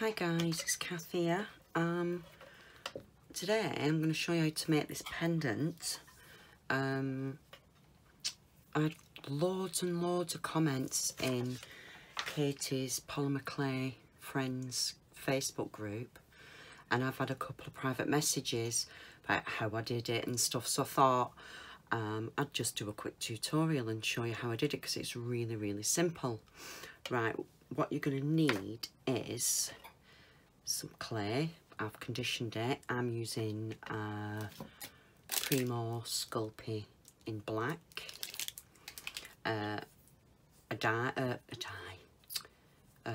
Hi guys, it's Kath here. Um, today I'm going to show you how to make this pendant. Um, I had loads and loads of comments in Katie's Polymer Clay Friends Facebook group and I've had a couple of private messages about how I did it and stuff so I thought um, I'd just do a quick tutorial and show you how I did it because it's really really simple. Right, what you're going to need is some clay. I've conditioned it. I'm using uh, Premo Sculpey in black. Uh, a die, uh, a die, a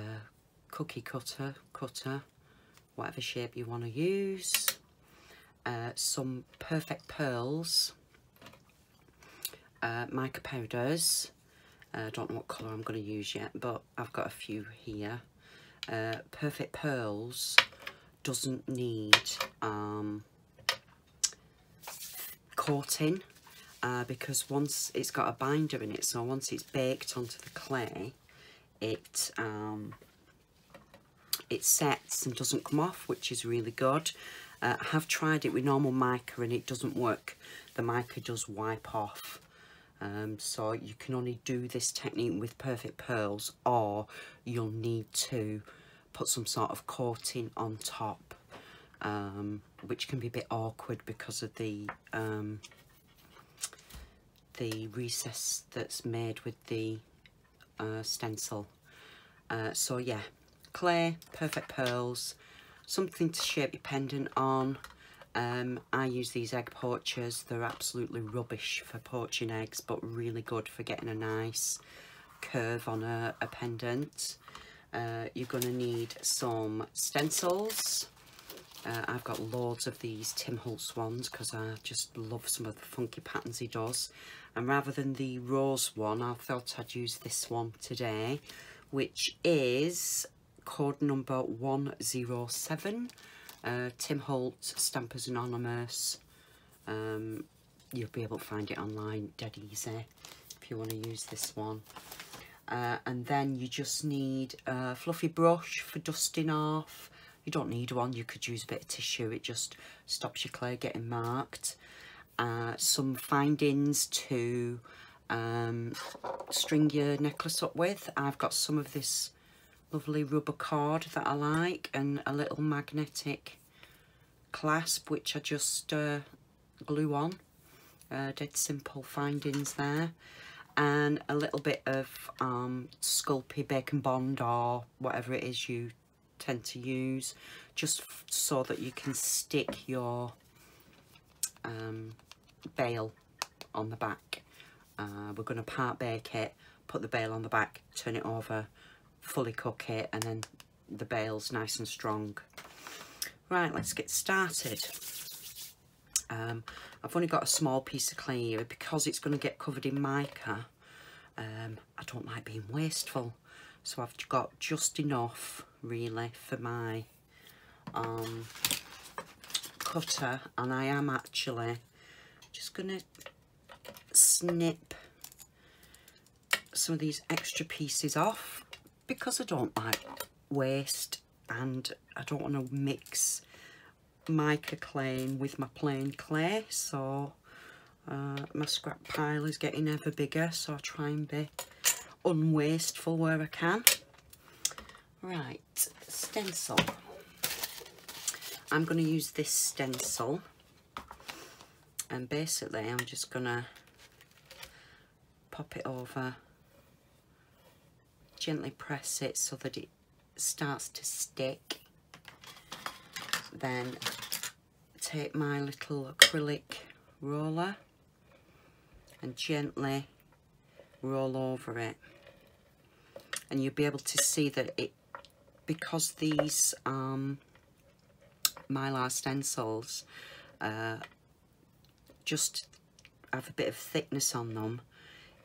cookie cutter, cutter, whatever shape you want to use. Uh, some perfect pearls, uh, mica powders, I uh, don't know what colour I'm going to use yet, but I've got a few here. Uh, Perfect Pearls doesn't need um, coating uh, because once it's got a binder in it, so once it's baked onto the clay, it um, it sets and doesn't come off, which is really good. Uh, I have tried it with normal mica and it doesn't work. The mica does wipe off. Um, so you can only do this technique with perfect pearls or you'll need to put some sort of coating on top um, which can be a bit awkward because of the um, the recess that's made with the uh, stencil. Uh, so yeah, clay, perfect pearls, something to shape your pendant on, um, I use these egg poachers. They're absolutely rubbish for poaching eggs, but really good for getting a nice curve on a, a pendant. Uh, you're going to need some stencils. Uh, I've got loads of these Tim Holtz ones because I just love some of the funky patterns he does. And rather than the rose one, I thought I'd use this one today, which is code number 107 uh, Tim Holtz, Stampers Anonymous. Um, you'll be able to find it online dead easy if you want to use this one. Uh, and then you just need a fluffy brush for dusting off. You don't need one, you could use a bit of tissue, it just stops your clay getting marked. Uh, some findings to um, string your necklace up with. I've got some of this lovely rubber cord that I like and a little magnetic clasp which I just uh, glue on. Uh, dead simple findings there and a little bit of um, Sculpey and Bond or whatever it is you tend to use just so that you can stick your um, bail on the back. Uh, we're going to part bake it, put the bail on the back, turn it over, fully cook it and then the bail's nice and strong. Right, let's get started. Um, I've only got a small piece of clay here because it's going to get covered in mica. Um, I don't like being wasteful. So I've got just enough really for my um, cutter and I am actually just going to snip some of these extra pieces off because I don't like waste and I don't want to mix mica clay with my plain clay so uh, my scrap pile is getting ever bigger so I try and be unwasteful where I can. Right, stencil. I'm going to use this stencil and basically I'm just going to pop it over gently press it so that it starts to stick. Then take my little acrylic roller and gently roll over it. And you'll be able to see that it, because these um, mylar stencils uh, just have a bit of thickness on them,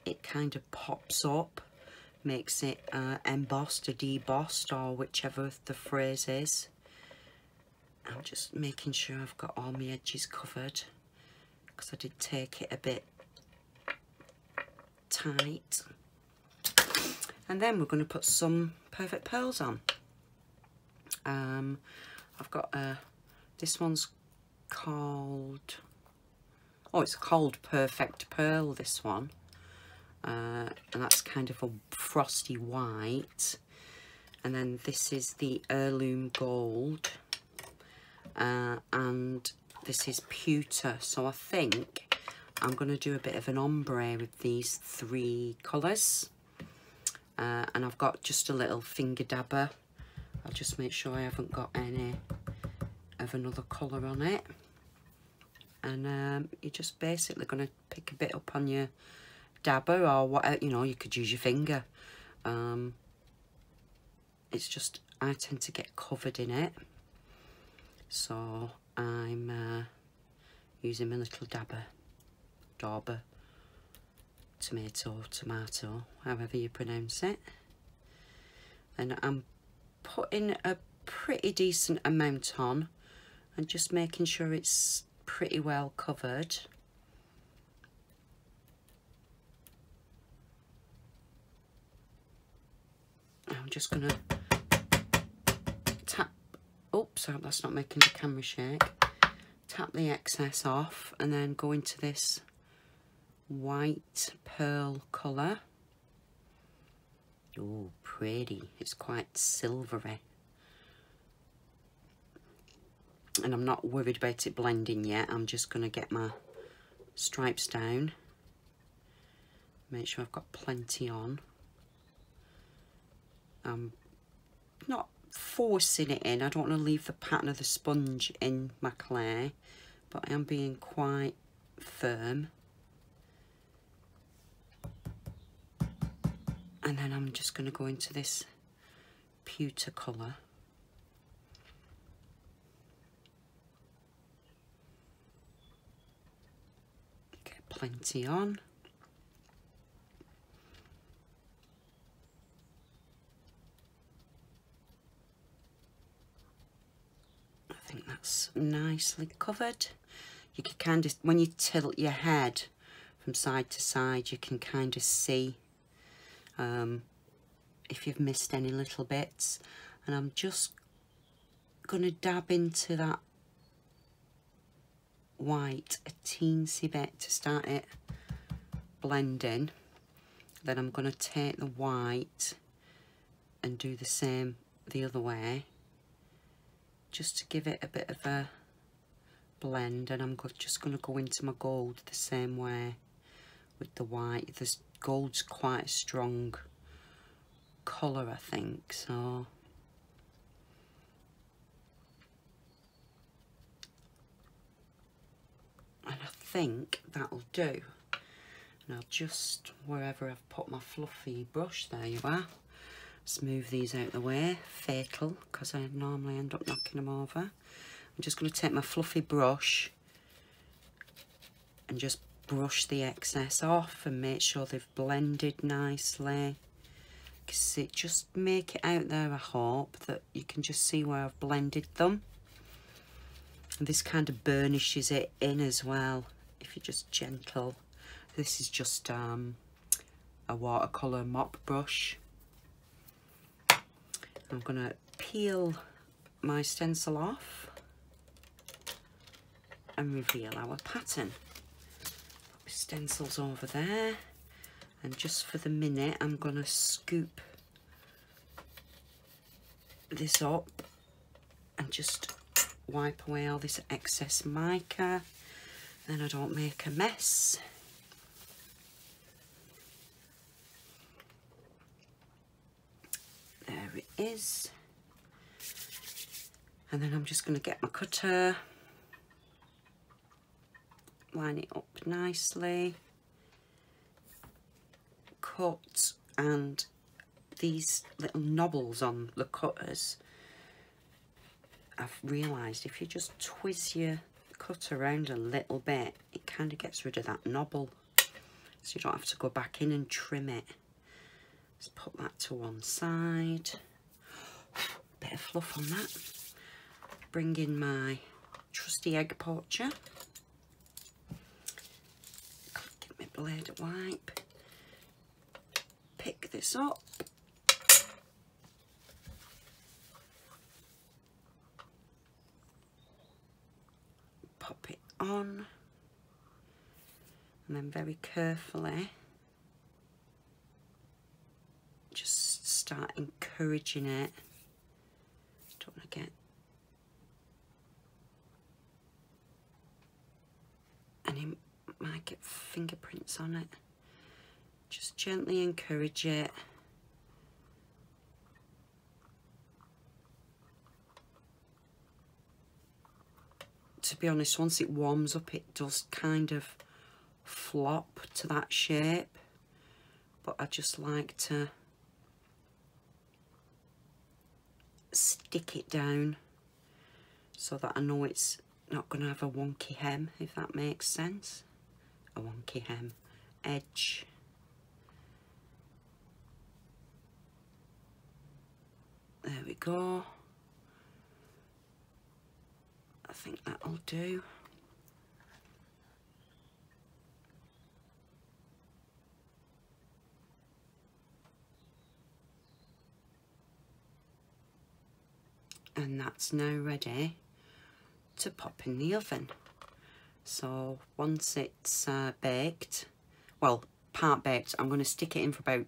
it kind of pops up makes it uh, embossed or debossed or whichever the phrase is. I'm just making sure I've got all my edges covered because I did take it a bit tight. And then we're going to put some perfect pearls on. Um, I've got a, this one's called, oh, it's called Perfect Pearl, this one. Uh, and that's kind of a frosty white. And then this is the Heirloom Gold. Uh, and this is Pewter. So I think I'm going to do a bit of an ombre with these three colours. Uh, and I've got just a little finger dabber. I'll just make sure I haven't got any of another colour on it. And um, you're just basically going to pick a bit up on your dabber or whatever, you know, you could use your finger. Um, it's just, I tend to get covered in it. So I'm uh, using my little dabber, dauber, tomato, tomato, however you pronounce it. And I'm putting a pretty decent amount on and just making sure it's pretty well covered. I'm just going to tap, oops, that's not making the camera shake, tap the excess off and then go into this white pearl colour. Oh, pretty. It's quite silvery. And I'm not worried about it blending yet. I'm just going to get my stripes down. Make sure I've got plenty on. I'm not forcing it in. I don't want to leave the pattern of the sponge in my clay. But I am being quite firm. and then I'm just going to go into this pewter colour get plenty on I that's nicely covered. You can kind of when you tilt your head from side to side you can kind of see um, if you've missed any little bits. And I'm just going to dab into that white a teensy bit to start it blending. Then I'm going to take the white and do the same the other way just to give it a bit of a blend and I'm just going to go into my gold the same way with the white. This gold's quite a strong colour, I think, so... And I think that'll do. And I'll just, wherever I've put my fluffy brush, there you are. Smooth these out the way. Fatal, because I normally end up knocking them over. I'm just going to take my fluffy brush and just brush the excess off and make sure they've blended nicely because it just make it out there I hope that you can just see where I've blended them and this kind of burnishes it in as well if you're just gentle this is just um, a watercolour mop brush I'm gonna peel my stencil off and reveal our pattern. Stencils over there. And just for the minute I'm going to scoop this up and just wipe away all this excess mica. Then I don't make a mess there it is and then I'm just going to get my cutter line it up nicely, cut and these little knobbles on the cutters, I've realised if you just twist your cut around a little bit, it kind of gets rid of that knobble. So you don't have to go back in and trim it. Let's put that to one side bit of fluff on that. Bring in my trusty egg poacher. Get my blade wipe. Pick this up. Pop it on. And then very carefully just start encouraging it on it. Just gently encourage it. To be honest once it warms up it does kind of flop to that shape. But I just like to stick it down so that I know it's not going to have a wonky hem if that makes sense. A wonky hem edge. There we go. I think that'll do. And that's now ready to pop in the oven. So once it's uh, baked well part baked I'm going to stick it in for about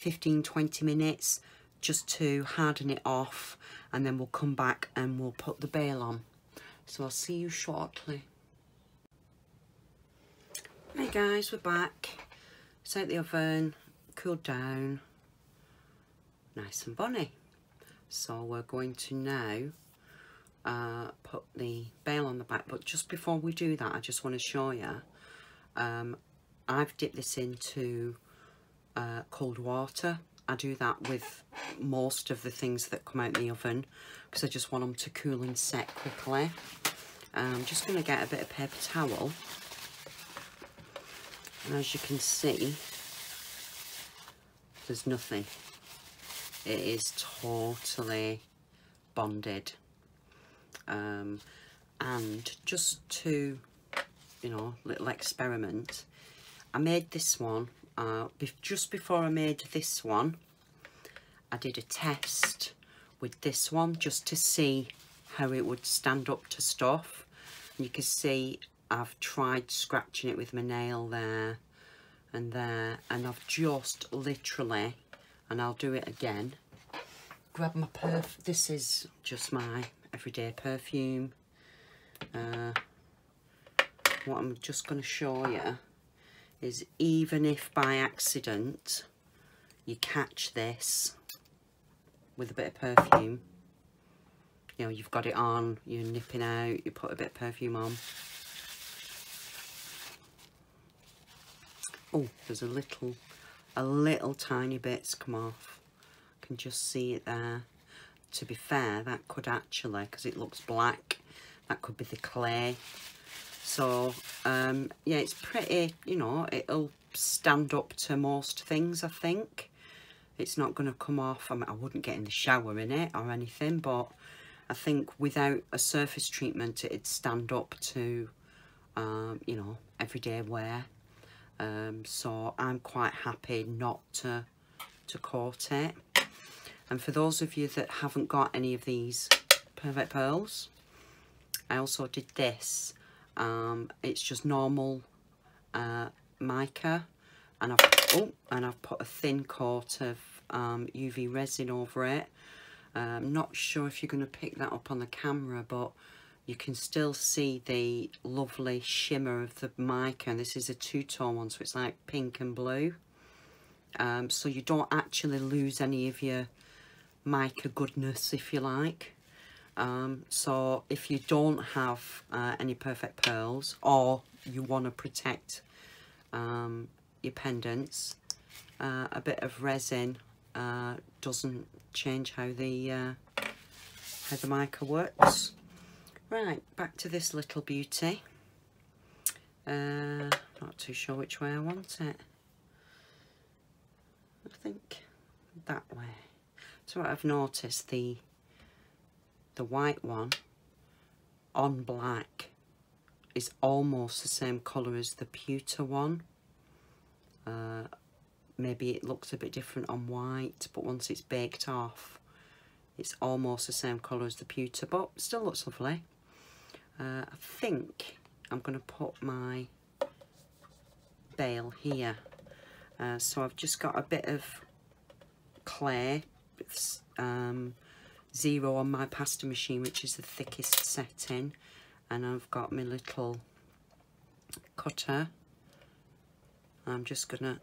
15-20 minutes just to harden it off and then we'll come back and we'll put the bail on. So I'll see you shortly. Hey guys we're back. It's out the oven cooled down. Nice and bonny. So we're going to now uh, put the bail on the back but just before we do that I just want to show you um, I've dipped this into uh, cold water. I do that with most of the things that come out in the oven because I just want them to cool and set quickly. I'm just going to get a bit of paper towel. And as you can see there's nothing. It is totally bonded. Um, and just to you know little experiment I made this one uh, just before I made this one I did a test with this one just to see how it would stand up to stuff and you can see I've tried scratching it with my nail there and there and I've just literally and I'll do it again. Grab my perf, this is just my everyday perfume. Uh, what I'm just going to show you is even if by accident you catch this with a bit of perfume, you know, you've got it on, you're nipping out, you put a bit of perfume on. Oh, there's a little a little tiny bits come off. I can just see it there. To be fair, that could actually, because it looks black, that could be the clay. So, um, yeah, it's pretty, you know, it'll stand up to most things, I think. It's not going to come off. I, mean, I wouldn't get in the shower in it or anything, but I think without a surface treatment, it'd stand up to, um, you know, everyday wear um, so I'm quite happy not to, to coat it. And for those of you that haven't got any of these Perfect Pearls, I also did this. Um, it's just normal uh, mica. And I've, oh, and I've put a thin coat of um, UV resin over it. I'm not sure if you're going to pick that up on the camera, but you can still see the lovely shimmer of the mica. And this is a two-tone one so it's like pink and blue. Um, so you don't actually lose any of your mica goodness if you like um, so if you don't have uh, any perfect pearls or you want to protect um, your pendants uh, a bit of resin uh, doesn't change how the uh, how the mica works Right, back to this little beauty. Uh, not too sure which way I want it. I think that way. So what I've noticed, the the white one on black is almost the same colour as the pewter one. Uh, maybe it looks a bit different on white, but once it's baked off, it's almost the same colour as the pewter, but still looks lovely. Uh, I think I'm going to put my bail here. Uh, so I've just got a bit of clay, um, zero on my pasta machine, which is the thickest setting. And I've got my little cutter. I'm just going to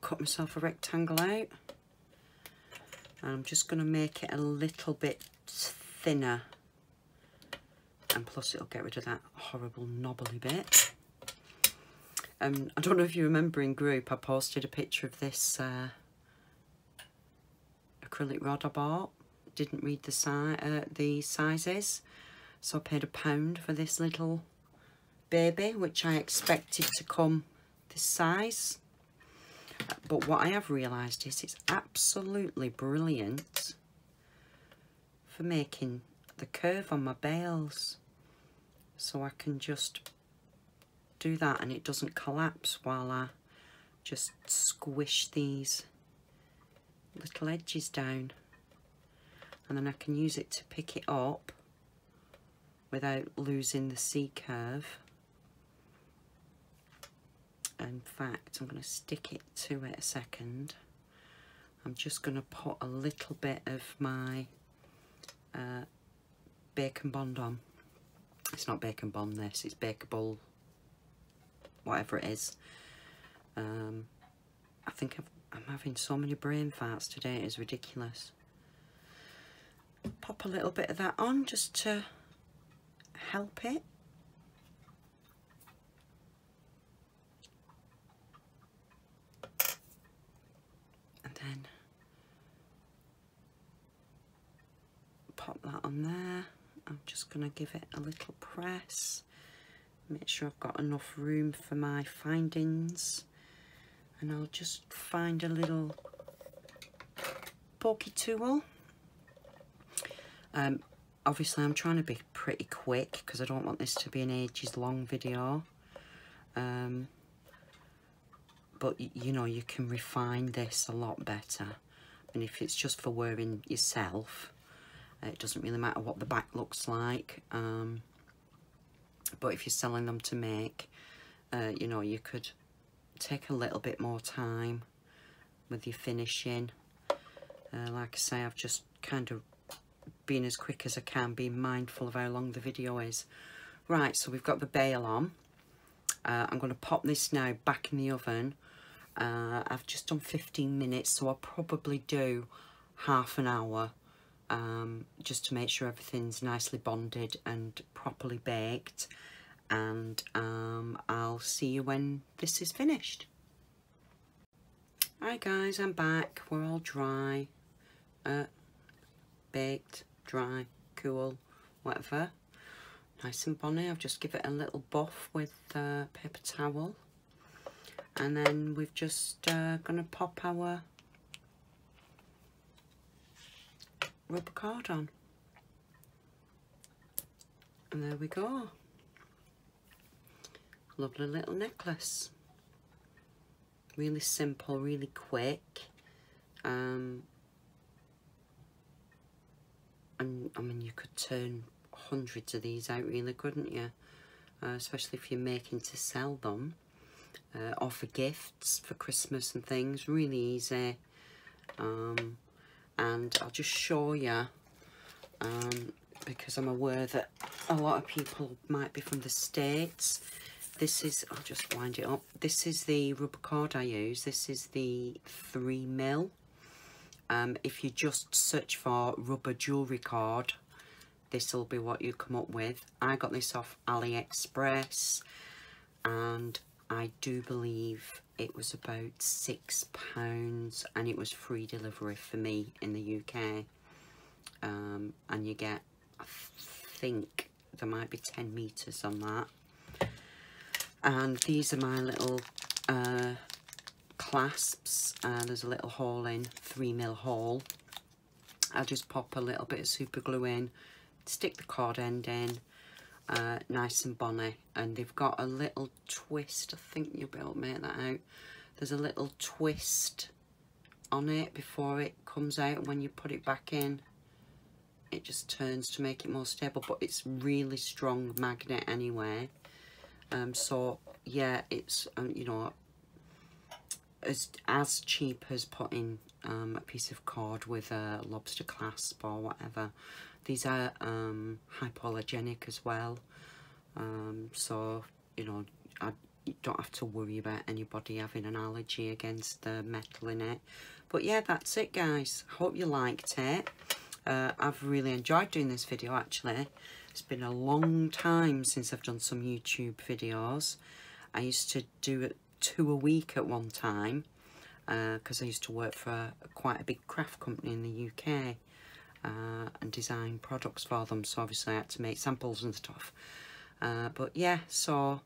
cut myself a rectangle out. And I'm just going to make it a little bit thinner and plus it'll get rid of that horrible knobbly bit. Um, I don't know if you remember in group I posted a picture of this uh, acrylic rod I bought. Didn't read the, si uh, the sizes. So I paid a pound for this little baby which I expected to come this size. But what I have realised is it's absolutely brilliant for making the curve on my bails. So I can just do that and it doesn't collapse while I just squish these little edges down. And then I can use it to pick it up without losing the C curve. In fact I'm going to stick it to it a second. I'm just going to put a little bit of my uh, bacon bond on. It's not bacon bond this it's bakeable whatever it is. Um, I think i am having so many brain farts today it is ridiculous. Pop a little bit of that on just to help it. And then pop that on there. I'm just going to give it a little press. Make sure I've got enough room for my findings and I'll just find a little pokey tool um, obviously I'm trying to be pretty quick because I don't want this to be an ages long video um, but you know you can refine this a lot better and if it's just for wearing yourself it doesn't really matter what the back looks like. Um, but if you're selling them to make, uh, you know, you could take a little bit more time with your finishing. Uh, like I say, I've just kind of been as quick as I can, being mindful of how long the video is. Right, so we've got the bail on. Uh, I'm going to pop this now back in the oven. Uh, I've just done 15 minutes, so I'll probably do half an hour um, just to make sure everything's nicely bonded and properly baked and um, I'll see you when this is finished. Hi guys, I'm back. We're all dry, uh, baked, dry, cool, whatever. Nice and bonny. I've just give it a little buff with uh, paper towel. And then we've just uh, going to pop our rubber card on. And there we go. Lovely little necklace. Really simple, really quick. Um, and I mean, you could turn hundreds of these out really, couldn't you? Uh, especially if you're making to sell them. Uh, gifts, for Christmas and things. Really easy. Um, and I'll just show you um, because I'm aware that a lot of people might be from the States. This is, I'll just wind it up. This is the rubber cord I use. This is the 3 mil. Um, if you just search for rubber jewellery cord, this will be what you come up with. I got this off AliExpress and I do believe it was about six pounds and it was free delivery for me in the UK um, and you get I think there might be 10 meters on that and these are my little uh, clasps uh, there's a little hole in three mil hole. I'll just pop a little bit of super glue in stick the cord end in uh, nice and bonny and they've got a little twist I think you'll be able to make that out. There's a little twist on it before it comes out when you put it back in it just turns to make it more stable but it's really strong magnet anyway um, so yeah it's um, you know as as cheap as putting um, a piece of cord with a lobster clasp or whatever. These are um, hypoallergenic as well. Um, so you know I don't have to worry about anybody having an allergy against the metal in it. But yeah that's it guys. Hope you liked it. Uh, I've really enjoyed doing this video actually it's been a long time since I've done some YouTube videos. I used to do it two a week at one time because uh, I used to work for quite a big craft company in the UK uh, and design products for them so obviously I had to make samples and stuff. Uh, but yeah so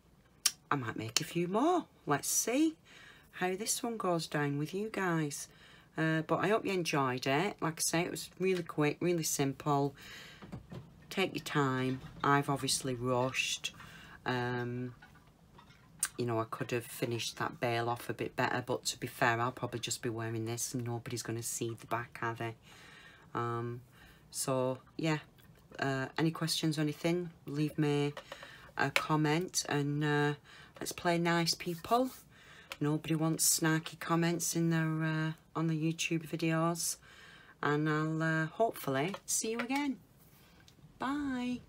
I might make a few more. Let's see how this one goes down with you guys. Uh, but I hope you enjoyed it. Like I say it was really quick really simple take your time I've obviously rushed um, you know, I could have finished that bail off a bit better, but to be fair, I'll probably just be wearing this and nobody's going to see the back, are they? Um, so, yeah, uh, any questions or anything, leave me a comment and uh, let's play nice people. Nobody wants snarky comments in their uh, on the YouTube videos. And I'll uh, hopefully see you again. Bye.